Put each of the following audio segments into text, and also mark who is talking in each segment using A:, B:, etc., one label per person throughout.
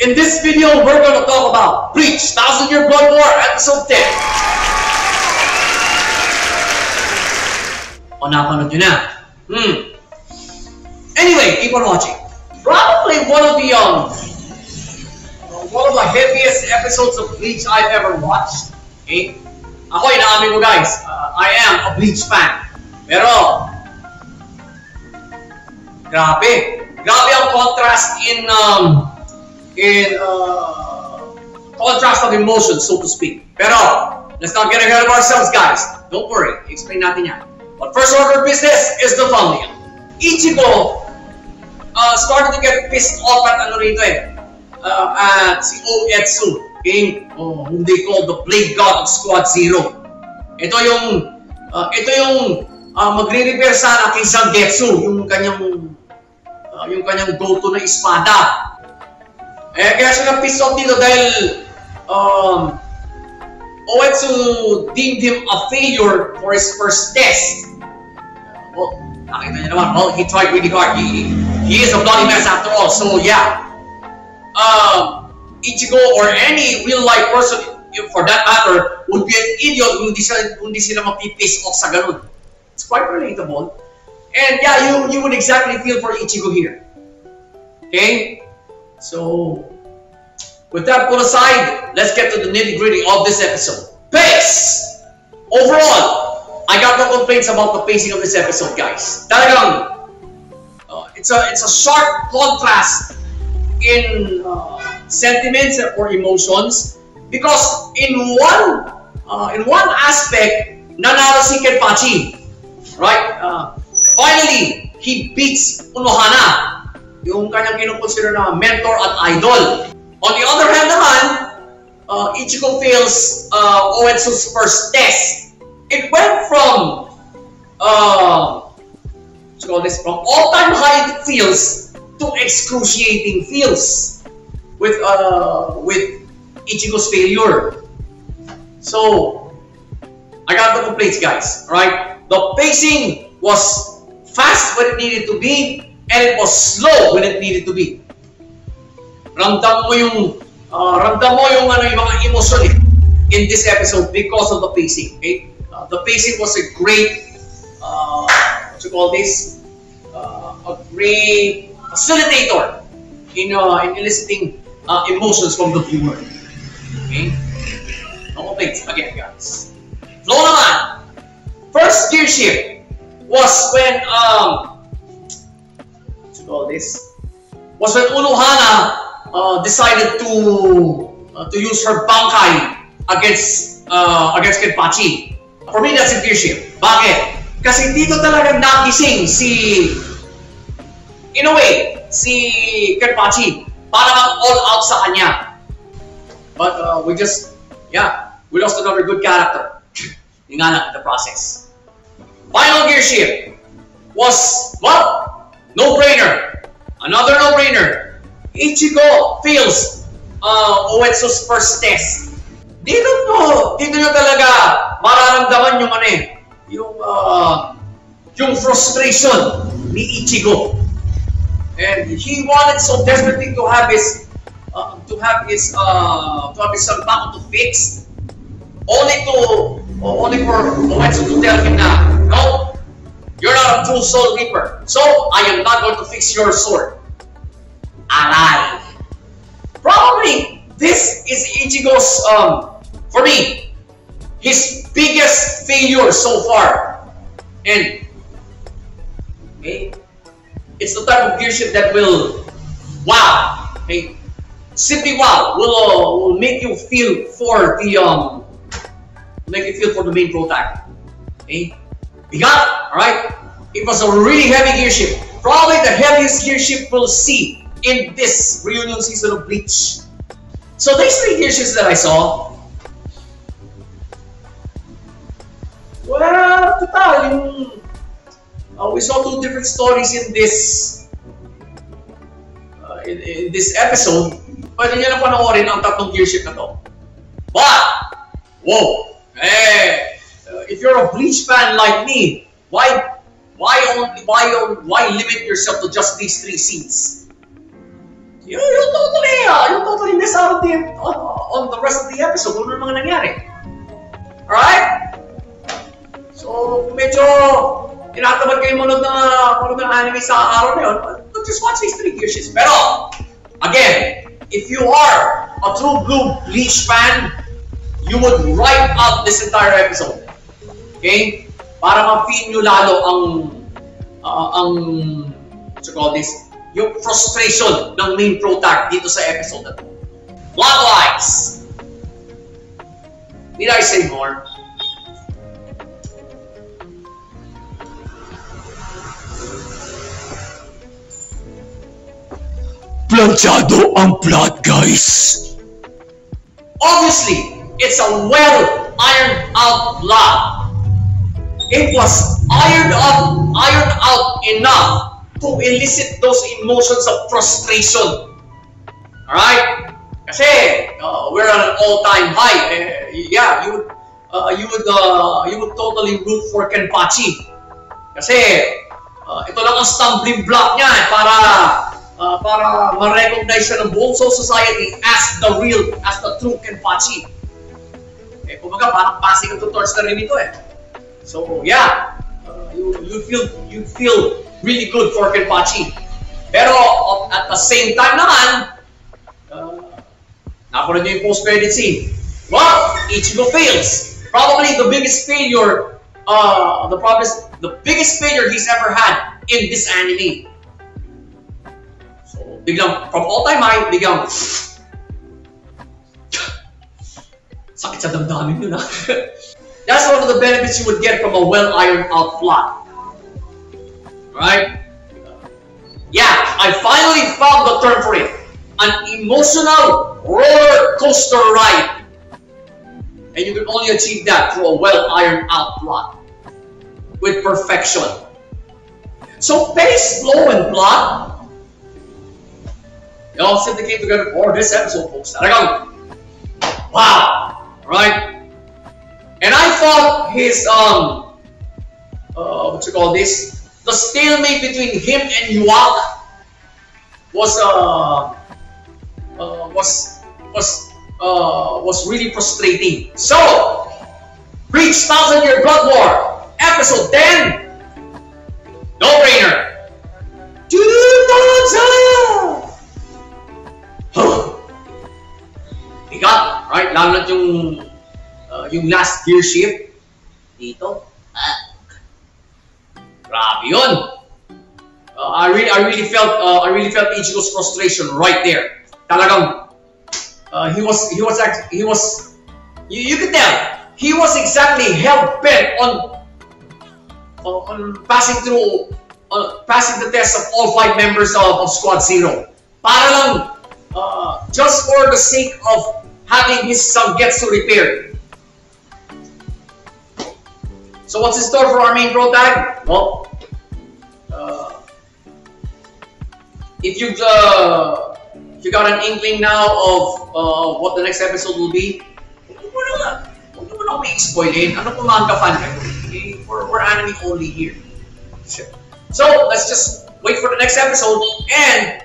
A: In this video, we're gonna talk about Bleach, Thousand Year Blood War, Episode 10. O, napanood nyo na. Hmm. Anyway, keep on watching. Probably one of the, um, one of the heaviest episodes of Bleach I've ever watched. Okay? Ako, inaamin ko guys, uh, I am a Bleach fan. Pero, grabe. Grabe ang contrast in, um, in, uh, contrast of emotions, so to speak. Pero, let's not get ahead of ourselves, guys. Don't worry, explain natin yan. But first order of business is the thumbnail. Ichigo uh, started to get pissed off at ano rito eh, uh, at si Oetsu, okay? Oh, whom they call the Blade God of Squad Zero. Ito yung, uh, ito yung uh, magre-repair sana kay Zangetsu, yung kanyang, uh, yung kanyang go-to na espada. Eh, kaya siya na-pissed off dito dahil um, Oetsu deemed him a failure for his first test. Well, nakita niyo naman, well, he tried really hard. He, he is a bloody mess after all. So, yeah. Um, Ichigo or any real-life person, for that matter, would be an idiot kung hindi sila, kung hindi sila mapipiss off sa ganun. It's quite relatable. And yeah, you, you would exactly feel for Ichigo here. Okay? So, with that put aside, let's get to the nitty-gritty of this episode. Pace! Overall, I got no complaints about the pacing of this episode, guys. Talagang, uh, it's a it's a sharp contrast in uh, sentiments or emotions because in one uh, in one aspect, nanalo si Kenpachi, right? Uh, finally, he beats Unohana, yung kanyang kinukonsider na mentor at idol. On the other hand naman, uh, Ichigo fails uh, Oetsu's first test it went from uh, call this from all-time high feels to excruciating feels with uh with Ichigo's failure. So I got the complaints, guys. Right? The pacing was fast when it needed to be, and it was slow when it needed to be. Ramdam mo yung uh, ramdam mo yung ano yung mga emotion eh, in this episode because of the pacing. Okay? Uh, the pacing was a great, uh, what you call this, uh, a great facilitator in, uh, in eliciting uh, emotions from the viewer. Okay? No complaints again, guys. Flow naman! First gear shift was when, um, this, was when Unohana uh, decided to uh, to use her bankai against uh, against Kenpachi. For me, that's shift. Bakit? Kasi dito talaga nagising si, in a way, si Kenpachi. Parang all out sa kanya. But uh, we just, yeah, we lost another good character. Yung the process. Final gear shift was, well, no-brainer. Another no-brainer. Ichigo fails uh, Oetsu's first test. Dito to, dito nyo talaga mararamdaman yung ano eh, yung, uh, yung frustration ni Ichigo. And he wanted so desperately to have his uh, to have his uh, to have his Sanbaku to fix only to uh, only for Oetsu to tell him na a true soul reaper so I am not going to fix your sword. Aray. Probably this is Ichigo's um, for me his biggest failure so far. And okay it's the type of gear shift that will wow okay simply wow will uh, will make you feel for the um make you feel for the main protagonist okay you got it all right it was a really heavy gear shift probably the heaviest gear shift we'll see in this reunion season of bleach. So these three gear that i saw well total yung uh, we saw two different stories in this uh, in, in this episode. Pwede nyo na panoorin ang tatlong gear shift na to. But whoa eh uh, if you're a bleach fan like me why why only why only, why limit yourself to just these three scenes you, you totally uh, you totally miss out on the, on, on the rest of the episode ano mga nangyari. Alright? So, medyo tinatamad kayo manood ng, manood ng anime sa araw na yun, just watch these three shits. Pero, again, if you are a true blue Bleach fan, you would write out this entire episode. Okay? Para ma-feel nyo lalo ang uh, ang what you call this, yung frustration ng main protag dito sa episode na to. Plot-wise, need I say more?
B: Planchado ang plot, guys.
A: Obviously, it's a well ironed out plot. It was ironed out, ironed out enough to elicit those emotions of frustration. Alright? Kasi uh, we're at an all-time high. Eh, yeah, you would uh, you would uh, you would totally root for Kenpachi. Kasi uh, ito lang ang stumbling block niya eh, para uh, para ma-recognize siya ng buong Soul Society as the real, as the true Kenpachi. Eh, kumbaga, parang passing to torch na rin ito eh. So, yeah, uh, you, you feel you feel really good for Kenpachi. Pero, at the same time naman, uh, napunod niyo yung post-credit scene. Well, Ichigo fails. Probably the biggest failure, uh, the problem is, the biggest failure he's ever had in this anime. So, biglang, from all-time high, biglang, sakit sa damdamin yun, ha? That's one of the benefits you would get from a well-ironed out plot. Right? Yeah, I finally found the term for it. An emotional roller coaster ride. And you can only achieve that through a well-ironed out plot. With perfection. So pace, flow, and plot, Y'all came together for this episode, folks. Talagang, wow! Right? Thought his, um, uh, what you call this? The stalemate between him and Yuak was, uh, uh, was, was, uh, was really frustrating. So, Bleach Thousand Year Blood War, episode 10, no brainer. Bigat, right? Lalo yung yung last gear shift dito. Ah. Grabe yun. Uh, I really I really felt uh, I really felt Ichigo's frustration right there. Talagang uh, he was he was act, he was you, you could tell he was exactly hell bent on on, on passing through on passing the test of all five members of, of Squad Zero. Para lang uh, just for the sake of having his Zangetsu repaired. So what's in store for our main pro tag? Well, uh, if you've uh, if you got an inkling now of uh, what the next episode will be, mo na, huwag mo na may spoilin. Ano kung manga fan? Okay? We're, we're anime only here. So, let's just wait for the next episode and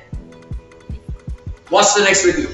A: watch the next review.